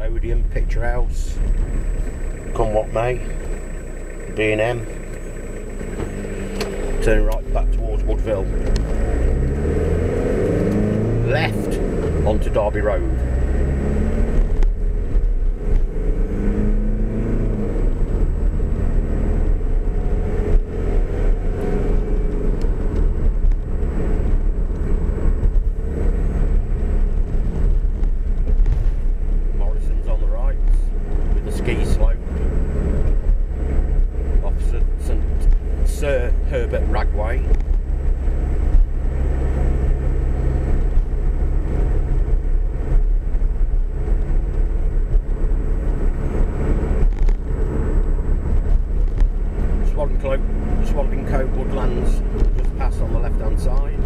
Odeon, Picture House, come what may, B&M, turn right back towards Woodville, left onto Derby Road. Morrison's on the right with the ski slope. Opposite St Sir Herbert Wragge Way. Swaddling Coat, Swadlincote Woodlands just past on the left hand side.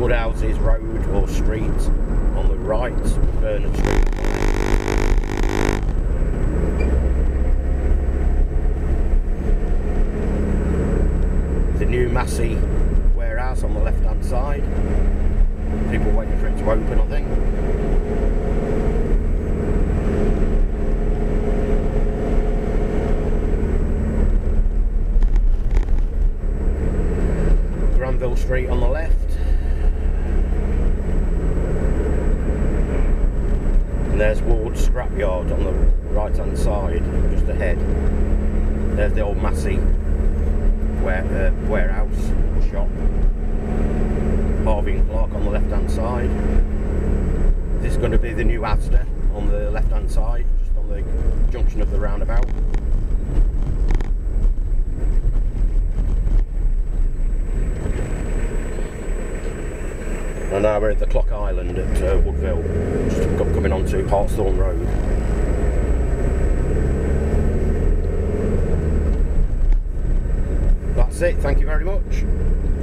Woodhouses Road or Street on the right, Bernard Street. on the left. Massey warehouse on the left hand side. People waiting for it to open, I think. Granville Street on the left. And there's Ward Scrapyard on the right hand side, just ahead. There's the old Massey ware, uh, warehouse shop. Harvey and Clark on the left hand side. This is going to be the new Asda on the left hand side, just on the junction of the roundabout. And now we're at the Clock Island at uh, Woodville, just coming onto Hartshorne Road. That's it, thank you very much.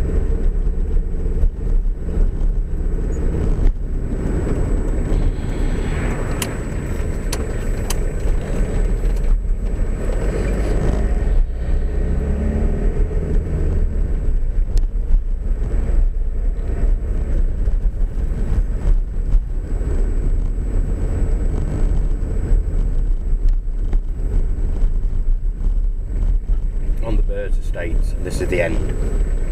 States. This is the end.